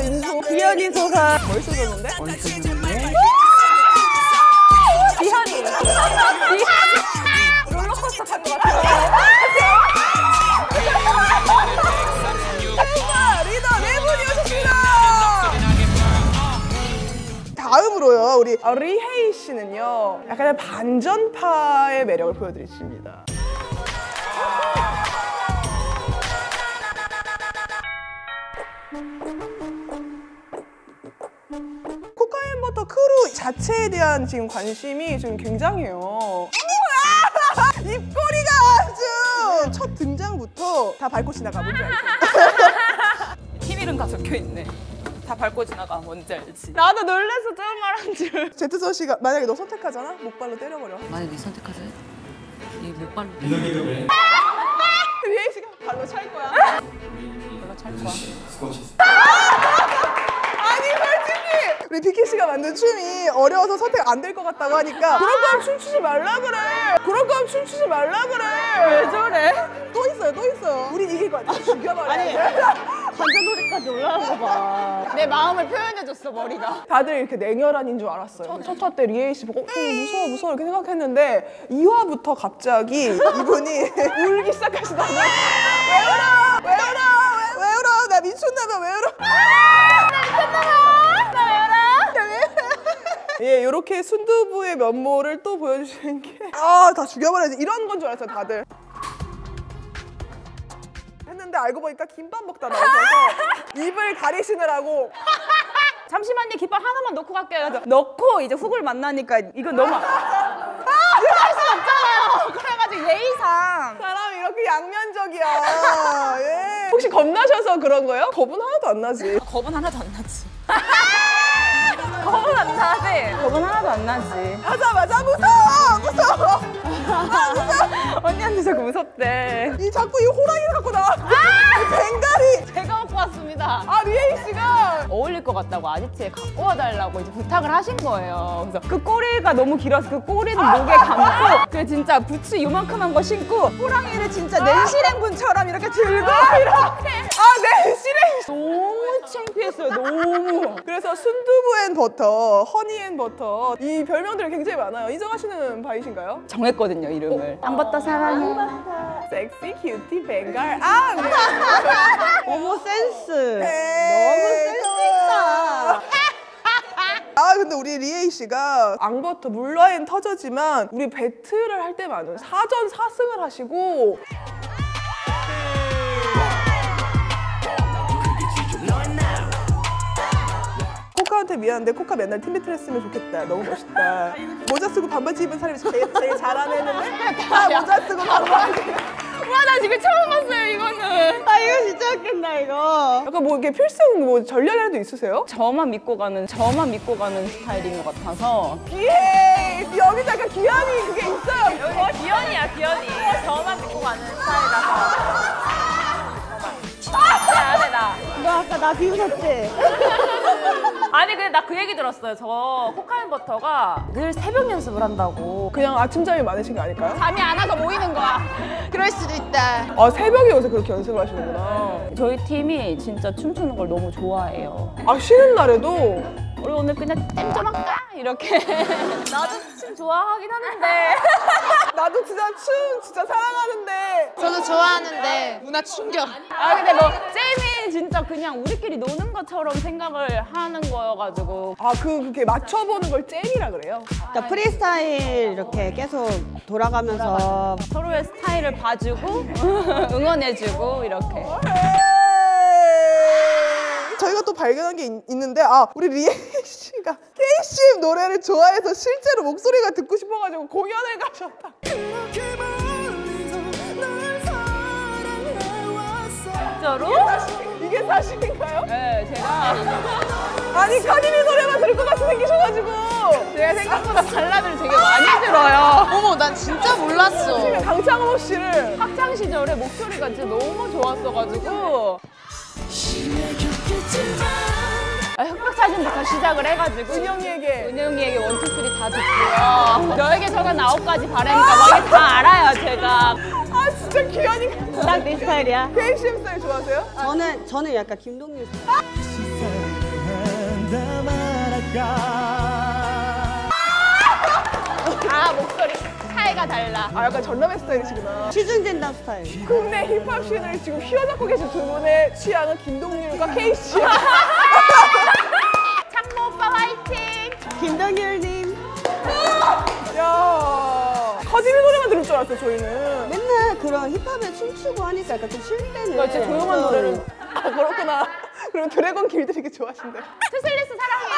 인소예요 인소. 기현이 소사. 멋있어졌는데? 기현이. 롤러코스터 탄 것 같아요. 대박! 리더 네 분이 오셨습니다. 다음으로요 우리 어, 리헤이 씨는요 약간의 반전파의 매력을 보여드리십니다. 크루 자체에 대한 지금 관심이 지금 굉장해요. 입꼬리가 아주 첫 등장부터 다 밟고 지나가 뭔지 알죠? 팀 이름 다 적혀 있네. 다 밟고 지나가 뭔지 알지? 나도 놀래서 처음 말한 줄. 제트썬 씨가 만약에 너 선택하잖아? 목발로 때려버려. 만약에 선택하자면 이 목발로 리헤이 씨가 발로 찰 거야. 내가 찰 거야. 솔직히 우리 비키 씨가 만든 춤이 어려워서 선택 안 될 것 같다고 하니까 그럴 거면 춤추지 말라 그래. 그럴 거면 춤추지 말라 그래. 왜 저래? 또 있어요, 또 있어요. 우린 이길 것 같아. 죽여버려. 아니 관자놀이까지 올라간 거 봐. 내 마음을 표현해줬어 머리가. 다들 이렇게 냉혈한인 줄 알았어요. 첫 화 때 리에이 씨 보고 어, 무서워 무서워 이렇게 생각했는데 2화부터 갑자기 이분이 울기 시작하시더라고요. 왜 울어? 왜 울어? 왜, 왜 울어? 나 미쳤나봐 왜 울어? 예, 이렇게 순두부의 면모를 또 보여주시는 게 아, 다 죽여버려야지. 이런 건 줄 알았어요, 다들. 했는데 알고 보니까 김밥 먹다 나오셔서 입을 가리시느라고 잠시만요 깃발 하나만 넣고 갈게요. 그래서 넣고 이제 훅을 만나니까 이건 너무 할수 없잖아요. 그래가지고 예의상. 사람이 이렇게 양면적이야. 예. 혹시 겁나셔서 그런 거예요? 겁은 하나도 안 나지. 겁은 하나도 안 나지. 겁은 안 나지. 안 나지. 하자마자 무서워! 무서워! 언니한테 자꾸 무섭대. 이 자꾸 이 호랑이를 갖고 나와. 이 벵가리! 제가 갖고 왔습니다. 아, 리에이 씨가 어울릴 것 같다고 아지트에 갖고 와달라고 이제 부탁을 하신 거예요. 그래서 그 꼬리가 너무 길어서 그 꼬리는 목에 감고 그 진짜 부츠 요만큼한 거 신고 호랑이를 진짜 낸시랭분처럼 이렇게 들고 이렇게 아, 네, 실행! 너무 창피했어요. 너무. 그래서 순두부 앤 버터, 허니 앤 버터 이 별명들이 굉장히 많아요. 인정하시는 바이신가요? 정했거든요 이름을. 땅버터 사랑해. 섹시 큐티 벵갈 아! 네. 어머 센스 너무 센스있다. 아 근데 우리 리에이 씨가 앙버터 물라인 터저지만 우리 배틀을 할 때만은 사전 4승을 하시고 코카한테 미안한데 코카 맨날 팀 배틀 했으면 좋겠다. 너무 멋있다. 모자 쓰고 반바지 입은 사람이 제일, 제일 잘하는 애는 다 모자 쓰고 반바지. 와 나 지금 처음 봤어요 이거는. 아 이거 진짜 웃긴다 이거 약간 뭐 이게 필승 뭐 전략이라도 있으세요? 저만 믿고 가는 저만 믿고 가는 스타일인 것 같아서. 예! 약간 귀환이 그게 있어요. 어, 기현이야 기현이. 저만 믿고 가는 스타일이라서. 아까 나 비웃었지? 아니 근데 나 그 얘기 들었어요. 저 코카인 버터가 늘 새벽 연습을 한다고. 그냥 아침잠이 많으신 거 아닐까요? 잠이 안 와서 모이는 거야. 그럴 수도 있다 아 새벽에 요새 그렇게 연습을 하시는구나. 저희 팀이 진짜 춤추는 걸 너무 좋아해요. 아 쉬는 날에도 우리 오늘 그냥 땜 좀 할까? 이렇게. 나도 춤 좋아하긴 하는데. 나도 진짜 춤 진짜 사랑하는데 저도 좋아하는데 문화 충격 아 근데 뭐 잼이 진짜 그냥 우리끼리 노는 것처럼 생각을 하는 거여가지고 아 그 그렇게 맞춰보는 걸 잼이라 그래요. 그러니까 프리스타일 이렇게 계속 돌아가면서 서로의 스타일을 봐주고 응원해주고 이렇게. 에이. 저희가 또 발견한 게 있, 는데아 우리 리에 씨가 K-씨 노래를 좋아해서 실제로 목소리가 듣고 싶어가지고 공연을 가셨다. 진짜로? 이게 사실인가요? 네 제가 아니 카디비 노래만 들을 것 같이 생기셔가지고 제가 생각보다 발라드를 되게 많이 들어요. 어머 난 진짜 몰랐어 강창모 씨를 학창 시절에 목소리가 진짜 너무 좋았어가지고 아, 흑백 사진부터 시작을 해가지고 은영이에게 은영이에게 one two three 다 듣고요. 너에게 아홉 가지 바람인가 막 이게 다 알아요 제가. 아 진짜 귀현이 딱 내 스타일이야. KCM 스타일 좋아하세요? 저는 저는 약간 김동률 스타일. 아 목소리 차이가 달라. 아 약간 전남의 스타일이시구나 시중진담 스타일. 국내 힙합 씬을 지금 휘어잡고 계신 두 분의 취향은 김동률과 KCM 창모 김동률님 야 커지미 노래만 들을 줄 알았어요 저희는 맨날 그런 힙합에 춤추고 하니까 약간 좀 쉴 때는 그러니까 진짜 조용한 어. 노래를 아 그렇구나 그럼 드래곤 길들이 게 좋아하신대 투슬리스 사랑해요.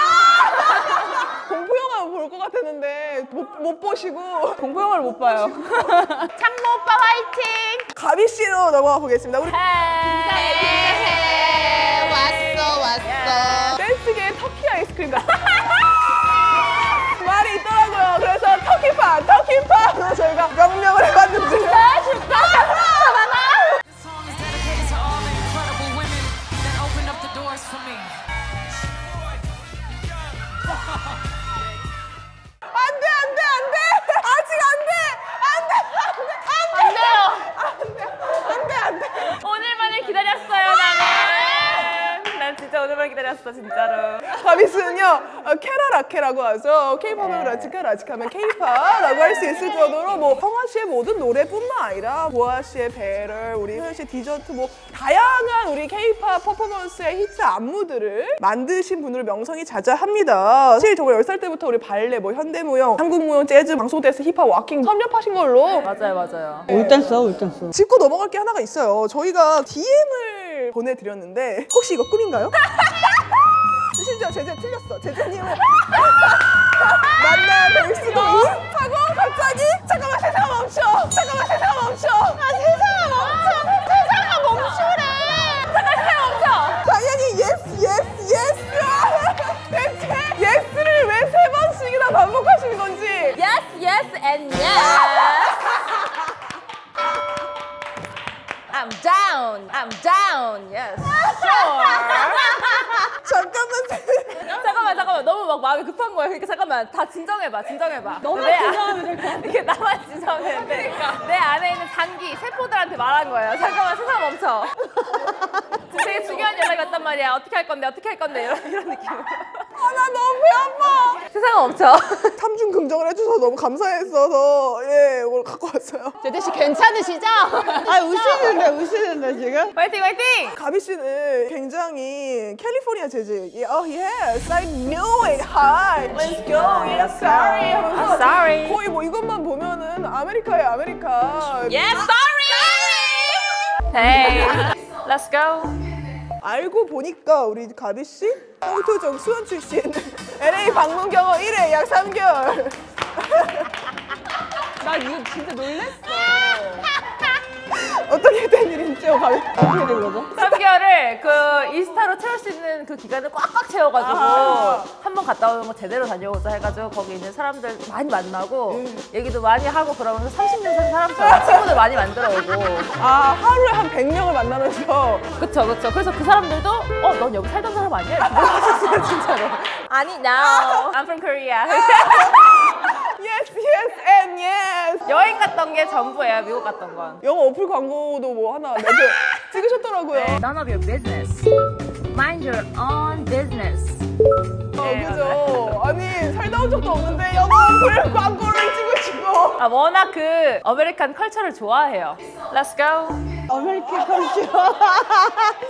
공포 영화 볼 것 같았는데 못, 못 보시고 공포 영화를 못 봐요. 창모 오빠 화이팅. 가비 씨로 넘어가 보겠습니다 우리 해 왔어 왔어. 댄스계 터키 아이스크림 같은 말이 있더라고요 그래서 터키판 터키판. 저희가 명명을 해봤는데. 안돼 안돼 안돼. 아직 안돼. 안돼 안돼 안돼. 안돼 오늘만을 기다렸어요 나는. 난 진짜 오늘만 기다렸어 진짜 로. 가비 씨는요 어, 케라라케라고 하죠 케이팝은 라치카 라치카면 케이팝라고 할 수 있을 정도로 뭐 청하 씨의 모든 노래뿐만 아니라 보아 씨의 Better 우리 효연 씨 디저트 뭐 다양한 우리 케이팝 퍼포먼스의 히트 안무들을 만드신 분으로 명성이 자자합니다 사실 정말 10살 때부터 우리 발레 뭐 현대무용 한국무용 재즈 방송 댄스 힙합 waacking 섭렵하신 걸로 맞아요 맞아요. all dancer all dancer. 짚고 넘어갈 게 하나가 있어요. 저희가 DM을 보내드렸는데 혹시 이거 꿈인가요? 제재 틀렸어. 제재님은 만나 뵐 수도 있 진정해봐. 너만 진정하면 될것 같아. 이게 나만 진정하면 되는데 내 안에 있는 장기 세포들한테 말한 거예요. 잠깐만 세상 멈춰. 지금 되게 중요한 연락이 왔단 말이야. 어떻게 할 건데 어떻게 할 건데 이런 이런 느낌으로. 아, 나 너무 배 아파. 세상 멈춰. 긍정을 해주셔서 너무 감사했어서 예 오늘 갖고 왔어요. 재재 씨 괜찮으시죠? 아 우시는데 우시는데 지금? 화이팅 화이팅. 가비 씨는 굉장히 캘리포니아 재즈. 예, Oh yes, I knew it. Hi, let's go. Yeah, sorry. I'm sorry. 거의 뭐 이것만 보면은 아메리카예요, 아메리카. Yes sorry. Hey, let's go. 알고 보니까 우리 가비 씨 홍토정 수원 출신 LA 방문 경험 1회 약 3개월. 나 이거 진짜 놀랬어. 어떻게 된 일인지요, 가비? 어떻게 된 거죠? 3개월을 그 인스타로 채울 수 있는 그 기간을 꽉꽉 채워가지고 아하. 한번 갔다 오는 거 제대로 다녀오자 해가지고 거기 있는 사람들 많이 만나고 얘기도 많이 하고 그러면서 30년 산 사람처럼 친구들 많이 만들어 오고 아 하루에 한 100명을 만나면서 그쵸 그쵸 그래서 그 사람들도 어 넌 여기 살던 사람 아니야? 이렇게 물어봤어요 진짜로 아니 no I'm from Korea yes, yes, and yes. 여행 갔던 게 전부예요 미국 갔던 건 영어 어플 광고도 뭐 하나 매주 찍으셨더라고요. None of your business Mind your own business 어, 그죠. 아니 살다 온 적도 없는데 영어 어플 광고를 찍으시고. 아 워낙 그 American culture를 좋아해요 Let's go American culture.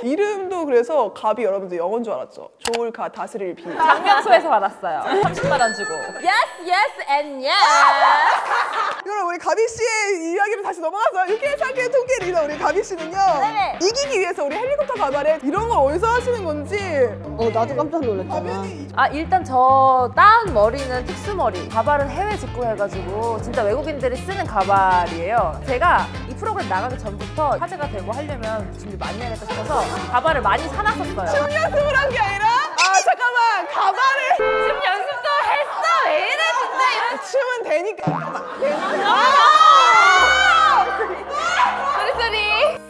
이름도 그래서 가비 여러분들 영어인 줄 알았죠. 좋을 가 다스릴 비. 작명소에서 받았어요 30만 원 주고 Yes yes and yes 여러분 우리 가비 씨의 이야기를 다시 넘어가서 유쾌한 상쾌한 통쾌 리더 우리 가비 씨는요. 네네. 이기기 위해서 우리 헬리콥터 가발에 이런 걸 어디서 하시는 건지. 어 나도 깜짝 놀랐잖아. 아 일단 저 따은 머리는 특수머리 가발은 해외 직구해가지고 진짜 외국인들이 쓰는 가발이에요 제가 이 프로그램 나가기 전부터 화제가 되고 하려면 준비 많이 해야겠다 싶어서 가발을 많이 사놨었어요 춤 연습을 한 게 아니라 아 잠깐만 가발을 춤 연습도 했어 왜 이래 진짜 이런 춤은 되니까. 소리 소리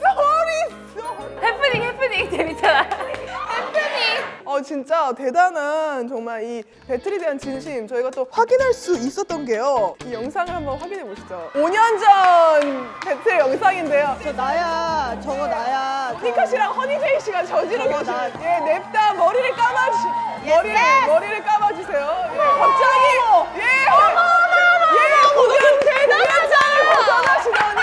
Sorry so. 해프닝 해프닝 재밌잖아 아 어 진짜 대단한 정말 이 배틀에 대한 진심 저희가 또 확인할 수 있었던 게요. 이 영상을 한번 확인해 보시죠. 5년 전 배틀 영상인데요. 저 나야. 저거 나야. 저- 피카 씨랑 허니제이 씨가 저지르고 나- 예 냅다 머리를 감아주 머리를 머리를 감아주세요. 예, 갑자기 예 예, 공연 공연장을 벗어나시더니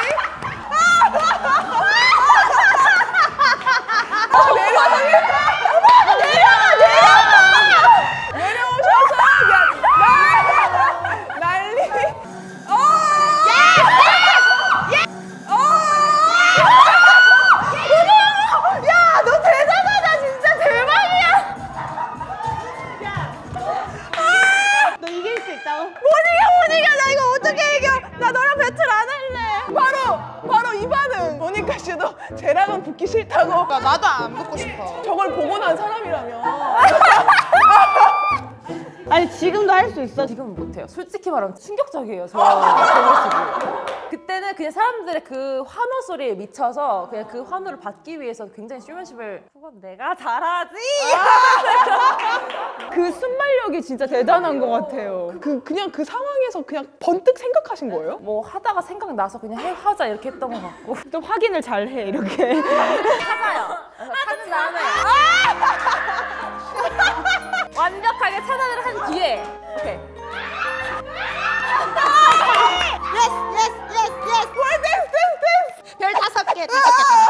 아, 내려오니 못해요. 솔직히 말하면 충격적이에요. 저, 저 모습이. 그때는 그냥 사람들의 그 환호 소리에 미쳐서 그냥 그 환호를 받기 위해서 굉장히 쇼맨십을 그건 내가 잘하지. 그 순발력이 진짜 대단한 것 같아요. 그, 그냥 그 상황에서 그냥 번뜩 생각하신 거예요? 뭐 하다가 생각나서 그냥 해, 하자 이렇게 했던 것 같고 또 확인을 잘 해 이렇게 찾아요 찾은 다음에 완벽하게 차단을 한 뒤에 개, 다섯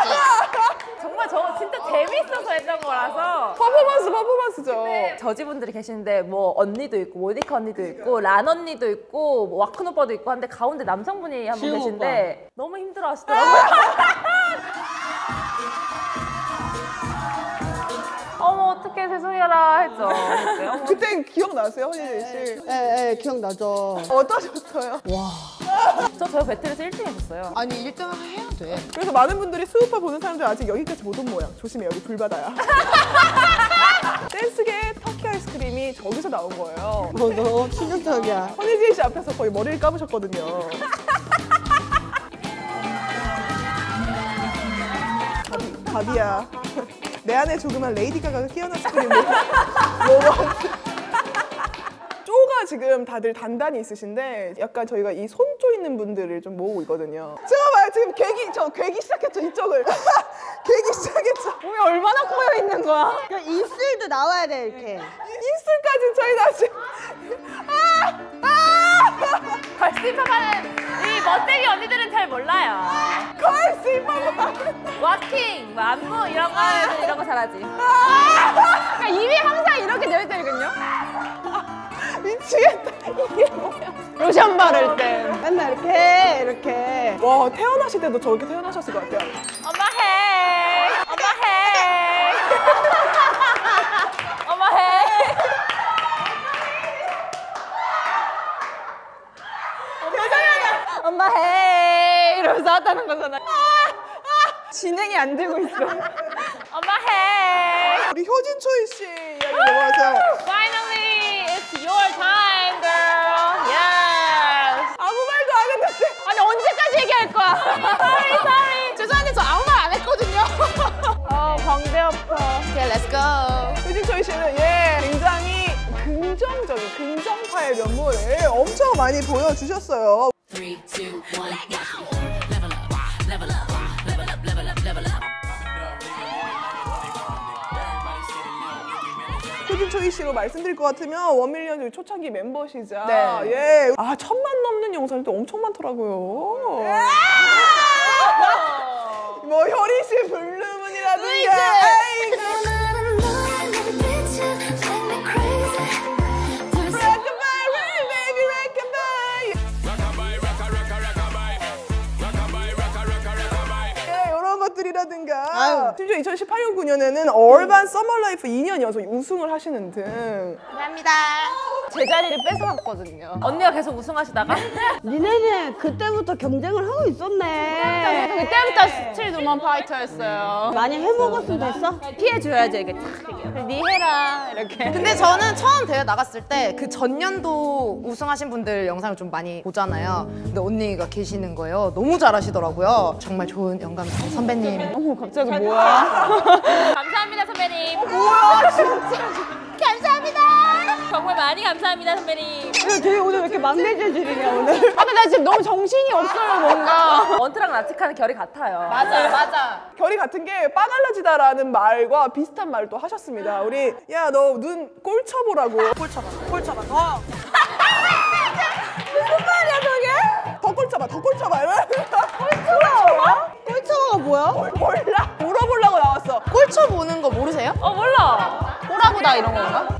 개, 다섯 개. 정말 저거 진짜 재밌어서 했던 거라서 퍼포먼스, 퍼포먼스죠. 저지분들이 계시는데 뭐 언니도 있고 모니카 언니도 있고 란 언니도 있고 뭐 와큰 오빠도 있고 한데 가운데 남성분이 한분 지우 계신데 너무 힘들어 하시더라고요 어머 어떡해 죄송해라 했죠 그때. 어머, 그때 기억나세요, 허니제이 씨? 예, 예, 기억나죠. 어떠셨어요? 저 저희 배틀에서 1등 했었어요 아니 1등을 해야 돼. 그래서 많은 분들이 수우파 보는 사람들 아직 여기까지 못 온 모양. 조심해, 여기 불바다야. 댄스계 터키 아이스크림이 저기서 나온 거예요. 어, 너 충격적이야. 허니제이 씨 앞에서 거의 머리를 감으셨거든요. 가비야. 내 안에 조그만 레이디 가가가 스크림을 먹어. 쪼가 지금 다들 단단히 있으신데 약간 저희가 이 손쪼 있는 분들을 좀 모으고 있거든요. 제가 봐요 지금 괴기 저 괴기 시작했죠 이쪽을 괴기 시작했죠. 몸이 얼마나 꼬여 있는 거야 그 입술도 나와야 돼 이렇게. 입술까지 저희가 지금 걸스힙하는 이 멋쟁이 언니들은 잘 몰라요. 거의 슬퍼 워킹, 뭐 안무 이런 거 이런 거 잘하지. 그러니까 입이 항상 이렇게 되어 있거든요. 미치겠다. 이게 뭐야? 로션 바를 때. 맨날 이렇게 이렇게. 와 태어나실 때도 저렇게 태어나셨을 것 같아요. 엄마 해 엄마 해 엄마 해 엄마 해 이러면서 하다는 거잖아. 진행이 안 되고 있어. 엄마 해 우리 효진 초이 씨 이야기 넘어가서. Finally it's your time girl. Yes. 아무 말도 안 했는데. 아니 언제까지 얘기할 거야? Sorry sorry. 죄송한데 저 아무 말 안 했거든요. 아 광대 아파. 오케이, let's go. 효진 초이 씨는 예 굉장히 긍정적인 긍정파의 면모를 엄청 많이 보여주셨어요. 효진 초이 씨로 말씀드릴 것 같으면 원밀리언 저희 초창기 멤버시자 네. 예. 아 천만 넘는 영상이 또 엄청 많더라고요. 뭐 효리 씨 블루 아유. 심지어 2018년 9년에는 얼반 서머라이프 2년 연속 우승을 하시는 등 감사합니다. 제 자리를 뺏어갔거든요 언니가 계속 우승하시다가 니네는 그때부터 경쟁을 하고 있었네. 그때부터 스트릿 우먼 파이터였어요 많이 해먹었으면 됐어? 피해줘야지 이게 탁 니 해라 이렇게 근데 저는 처음 대회 나갔을 때 그 전년도 우승하신 분들 영상을 좀 많이 보잖아요. 근데 언니가 계시는 거예요. 너무 잘하시더라고요. 정말 좋은 영감 선배님. 어머 갑자기 뭐야 감사합니다 선배님 뭐야 진짜 감사합니다 선배님. 야, 되게 오늘 왜 이렇게 막내 재질이냐 오늘 아 근데 나 지금 너무 정신이 없어요 뭔가. 원트랑 라티카는 결이 같아요. 맞아 맞아. 결이 같은 게 빠갈라지다라는 말과 비슷한 말도 하셨습니다. 우리 야 너 눈 꼴 쳐보라고. 꼴 쳐봐. 꼴 쳐봐. 더.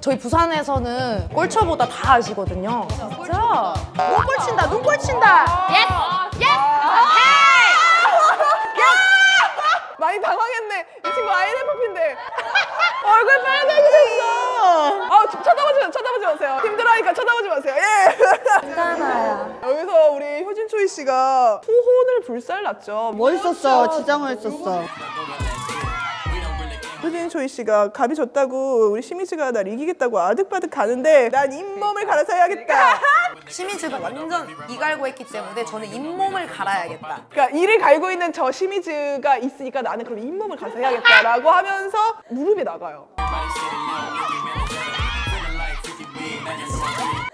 저희 부산에서는 꼴쳐보다 다 아시거든요. 진짜. 눈꼴 친다 눈꼴 친다. Yes yes. 많이 당황했네. 이 친구 INFP인데. 얼굴 빨개졌어. 아, 저- 쳐다보지, 쳐다보지 마세요. 힘들어하니까 쳐다보지 마세요. 예. 괜찮아요. 여기서 우리 효진 초이 씨가 투혼을 불살랐죠. 멋있었어 진짜 멋있었어 효진 초이 씨가 갑이 졌다고 우리 시미즈가 날 이기겠다고 아득바득 가는데 난 잇몸을 갈아서 해야겠다. 시미즈가 완전 이 갈고 했기 때문에 저는 잇몸을 갈아야겠다. 그러니까 이를 갈고 있는 저 시미즈가 있으니까 나는 그럼 잇몸을 갈아서 해야겠다라고 하면서 무릎이 나가요.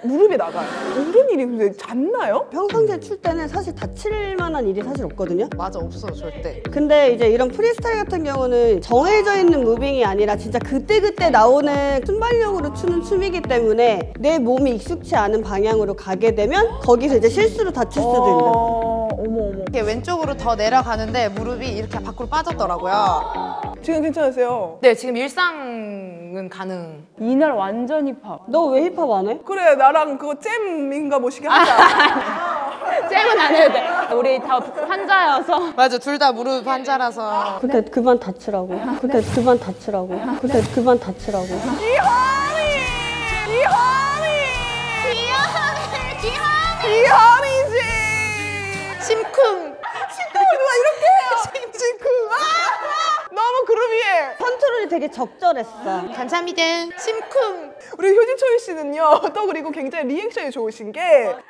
무릎이 나가요. 이런 일이 근데 잦나요? 평상시에 출 때는 사실 다칠 만한 일이 사실 없거든요 맞아 없어요 절대. 근데 이제 이런 프리스타일 같은 경우는 정해져 있는 무빙이 아니라 진짜 그때그때 나오는 순발력으로 추는 춤이기 때문에 내 몸이 익숙치 않은 방향으로 가게 되면 거기서 이제 실수로 다칠 수도 있는 어, 어머 어머. 이렇게 왼쪽으로 더 내려가는데 무릎이 이렇게 밖으로 빠졌더라고요. 지금 괜찮으세요? 네 지금 일상은 가능. 이날 완전 힙합. 너 왜 힙합 안 해? 그래 나랑 그거 잼인가 뭐시게 하자. 잼은 안 해도 돼. 우리 다 환자여서. 맞아 둘 다 무릎 환자라서. 그때 그만 다치라고 그때 그만 다치라고 그때 그만 다치라고 이하미! 이하미! 이하미지! 심쿵. 시끄러워 누가 이렇게 해요? 심쿵! 아! 너무 그루비해. 컨트롤이 되게 적절했어 감사합니다. 심쿵. 우리 효진 초이 씨는요 또 그리고 굉장히 리액션이 좋으신 게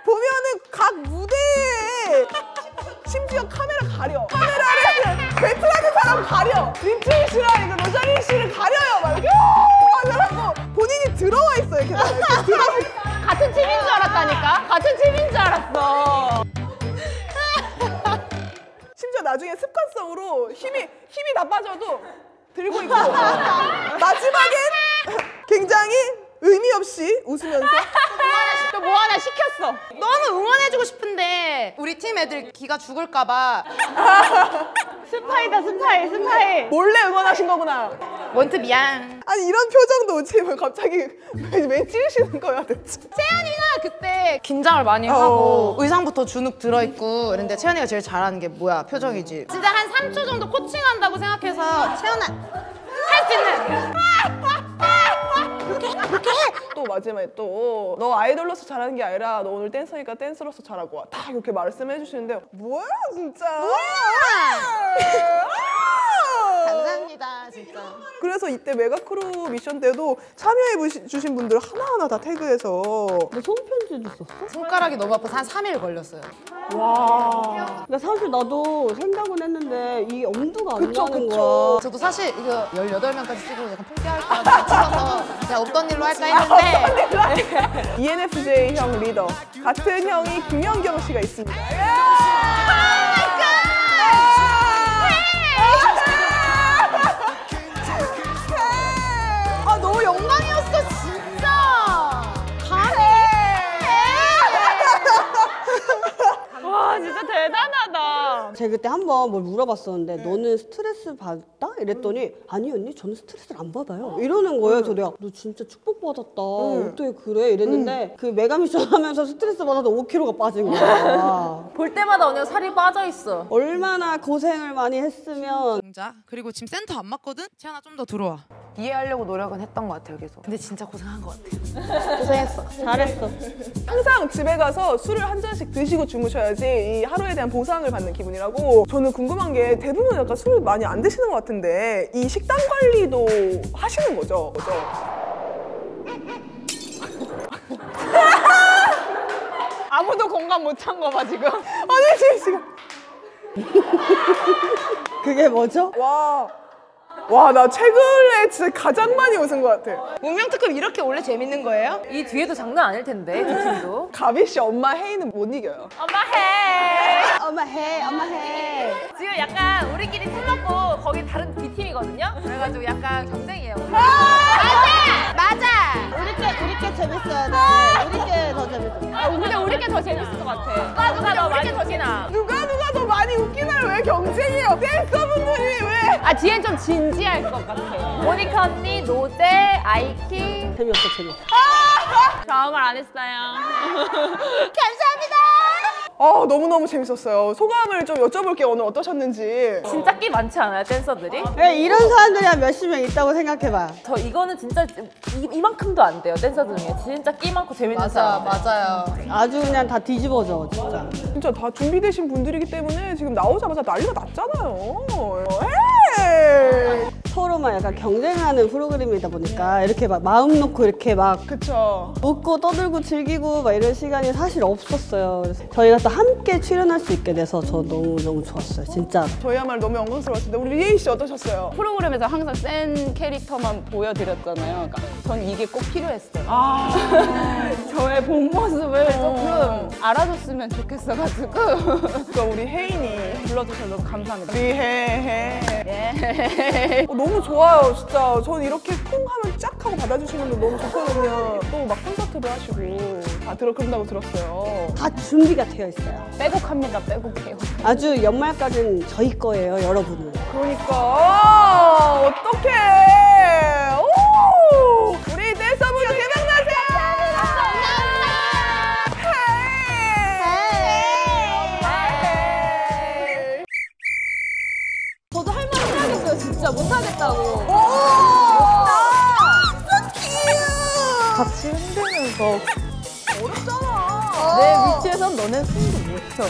보면은 각 무대에 심지어 카메라 가려 카메라를 배틀하는 사람 가려 림초이 씨랑 이거 로자리 씨를 가려요 막 이렇게 오! 하느라고 본인이 들어와 있어요 이렇게 들어와 있- 같은 팀인 줄 알았다니까? 같은 팀인 줄 알았어. 나중에 습관성으로 힘이 힘이 다 빠져도 들고 있고 마지막엔 굉장히 의미 없이 웃으면서 또 뭐 하나 시켰어. 너무 응원해주고 싶은데 우리 팀 애들 기가 죽을까봐 스파이다 스파이 스파이 몰래 응원하신 거구나. 원트 미안. 아니 이런 표정도 지금 갑자기 왜, 왜 찍으시는 거야 대체? 채연이가 그때 긴장을 많이 어. 하고 의상부터 주눅 들어있고 그런데 채연이가 제일 잘하는 게 뭐야 표정이지? 진짜 한 3초 정도 코칭한다고 생각해서 채연아. 할 수 있는. 또 마지막에 또 너 아이돌로서 잘하는 게 아니라 너 오늘 댄서니까 댄서로서 잘하고 와. 딱 이렇게 말씀해 주시는데 뭐야 진짜? 감 사합니다 진짜. 그래서 이때 mega crew 미션 때도 참여해 주신 분들 하나하나 다 태그해서. 너 손편지도 썼어? 손가락이 너무 아파서 한 3일 걸렸어요. 와. 근데 사실 나도 생각은 했는데 이 엄두가 안 그쵸, 나는 그쵸. 거야. 저도 사실 이거 18명까지 쓰고 약간 포기할까 다쳐서 그냥 없던 일로 할까 했는데. ENFJ 형 리더. 같은 형이 김연경 씨가 있습니다. 제가 그때 한번 뭘 물어봤었는데 너는 스트레스 받다? 이랬더니 아니 언니 저는 스트레스를 안 받아요. 이러는 거예요. 그래서 내가 너 진짜 축복받았다. 어떻게 그래? 이랬는데 그 mega미션 하면서 스트레스 받아서 5kg가 빠진 거야. 볼 때마다 언니가 살이 빠져 있어. 얼마나 고생을 많이 했으면 공자 그리고 지금 센터 안 맞거든? 채연아 좀 더 들어와 이해하려고 노력은 했던 것 같아요 계속 근데 진짜 고생한 것 같아요 고생했어 잘했어 항상 집에 가서 술을 한 잔씩 드시고 주무셔야지 이 하루에 대한 보상을 받는 기분이라고 저는 궁금한 게 대부분 약간 술 많이 안 드시는 것 같은데 이 식단 관리도 하시는 거죠? 그죠? 아무도 공감 못 한 거 봐 지금. 아니 지금 그게 뭐죠? 와 와 나 최근에 진짜 가장 많이 웃은 것 같아. 운명 특급 이렇게 원래 재밌는 거예요? 이 뒤에도 장난 아닐 텐데 두 팀도. 가비 씨 엄마 혜인은 못 이겨요. 엄마 해. 엄마 해, 엄마 해. 약간 우리끼리 팀 먹고 거기 다른 B 팀이거든요. 그래가지고 약간 경쟁이에요. 우리 게 우리 게 재밌어야 돼. 우리 게 더 재밌어. 아, 근데 우리 게 더 재밌을 것 같아. 누가 누가 더 재나? 누가 누가 더 많이 웃기나요? 왜 경쟁이에요? 댄서분들이 왜? 아 뒤엔 좀 진지할 것 같아. 모니카 언니, 노제, 아이키. 재미없어, 재미없어. 저 아무 말 안 했어요. 아 너무 너무 재밌었어요. 소감을 좀 여쭤볼게요. 오늘 어떠셨는지. 진짜 끼 많지 않아요, 댄서들이? 왜 이런 사람들이 한 몇십 명 있다고 생각해봐. 저 이거는 진짜 이, 이만큼도 안 돼요, 댄서들 중에. 진짜 끼 많고 재밌는 맞아, 사람. 맞아요. 아주 그냥 다 뒤집어져, 진짜. 진짜 다 준비되신 분들이기 때문에 지금 나오자마자 난리가 났잖아요. 에이. 서로만 약간 경쟁하는 프로그램이다 보니까 이렇게 막 마음 놓고 이렇게 막 그쵸. 웃고 떠들고 즐기고 막 이런 시간이 사실 없었어요. 그래서 저희가 또 함께 출연할 수 있게 돼서 저 너무 너무 좋았어요. 진짜. 저희야말로 너무 영광스러웠습니다. 우리 리에이 씨 어떠셨어요? 프로그램에서 항상 센 캐릭터만 보여드렸잖아요. 그러니까 전 이게 꼭 필요했어요. 아. 저의 본 모습을 조금 알아줬으면 좋겠어가지고 그러니까 우리 혜인이 불러주셔서 너무 감사합니다. 우리 혜혜. 어, 너무 좋아요, 진짜. 전 이렇게 쿵 하면 쫙 하고 받아주시는 분들 너무 좋거든요. 또 막 콘서트도 하시고 다 들어 그런다고 들었어요. 다 준비가 되어 있어요. 빼곡합니다. 빼곡해요. 아주 연말까지는 저희 거예요, 여러분은. 그러니까 아, 어떡해. 더 어렵잖아. 내 위치에선 너네 숨도 못 쉬어.